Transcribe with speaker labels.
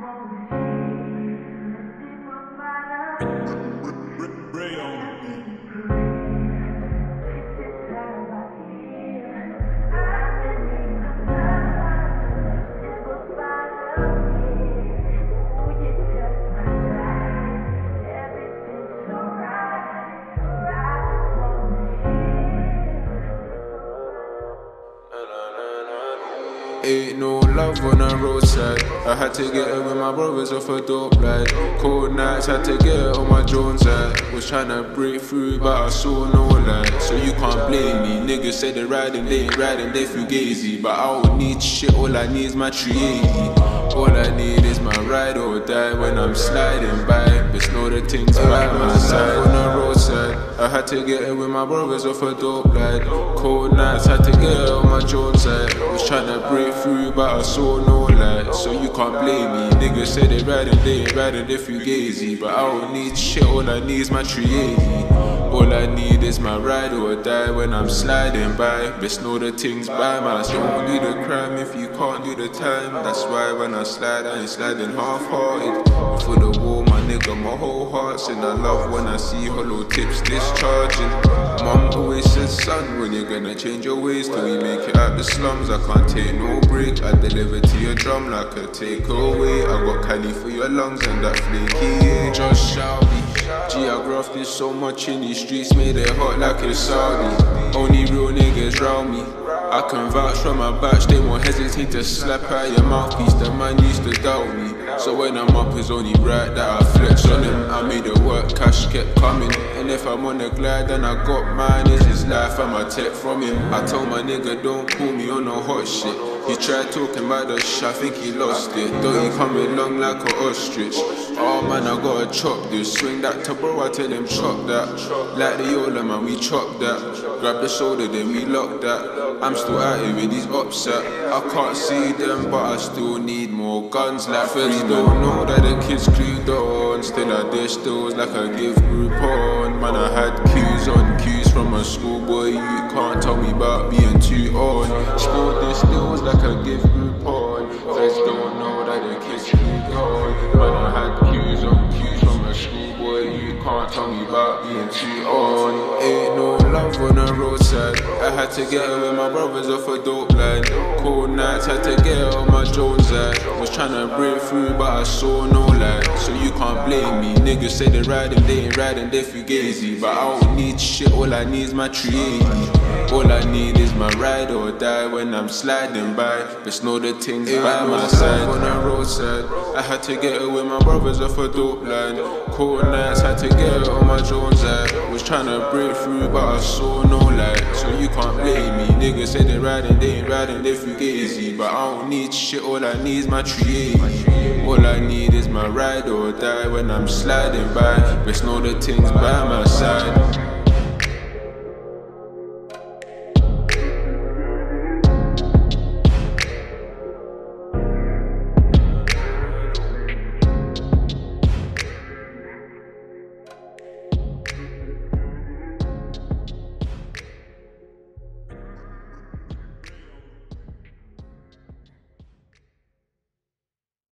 Speaker 1: Robin. Roadside. I had to get it with my brothers off a dope light. Cold nights, had to get it on my Jones side. Was trying to break through, but I saw no light. So you can't blame me. Niggas say they're riding, they ain't riding, they fugazi. But I don't need shit, all I need is my 380. All I ride or die when I'm sliding by. Bitch, know the things by my uh, side. On the roadside, I had to get it with my brothers off a dope light. Cold nights, had to get it on my Jones side. Was trying to break through, but I saw no light. So you can't blame me. Niggas say they riding, they ain't riding, they fugazi. But I don't need shit, all I need is my 380. All I need is my ride or die when I'm sliding by. Bitch, know the things by my Don't do the crime if you can't do the time. That's why when I slide, I ain't sliding half hearted. For the war, my nigga, my whole heart's in. I love when I see hollow tips discharging. Mom when you're gonna change your ways till we make it out the slums. I can't take no break. I deliver to your drum like a takeaway. I got candy for your lungs and that flaky. Just shout me. Gee, I grafted so much in these streets, made it hot like it's Saudi. Only real niggas round me. I can vouch for my batch, they won't hesitate to slap out your mouthpiece. The man used to doubt me. So when I'm up, it's only right that I flex on him. I made it work, cash kept coming. And if I'm on the glide, then I got mine. His life, I'm a tech from him. I told my nigga, don't pull me on no hot shit. He tried talking about the shit, I think he lost it. Though he coming long like an ostrich. Oh man, I gotta chop this. Swing that to bro, I tell him chop that. Like the Yola man, we chop that. Grab the shoulder, then we lock that. I'm still out here with these upset. I can't see them, but I still need more guns. Like feds don't know that the kids clued on. Still I dish stills like give Groupon. Man, I had cues on cues from a schoolboy. You can't tell me about being too on. Scored this stills like give Groupon. Feds don't know that the kids clued on. Tell me about being too on. Ain't no love on the roadside. I had to get it with my brothers off a dope line. Cold nights, had to get it on my Jones side. Was trying to break through, but I saw no light. So you can't blame me. Niggas say they riding, they ain't riding, they fugazi. But I don't need shit, all I need is my 380. All I need is my ride or die when I'm sliding by. Bitch, know the things by my side. On the roadside, I had to get it with my brothers off a dope line. Cold nights, had to get it on my Jones side. Was trying to break through, but I saw no light. So you can't blame me. Niggas say they riding, they ain't riding, they fugazi. But I don't need shit, all I need is my 380. All I need is my ride or die when I'm sliding by. Bitch, know the things by my side.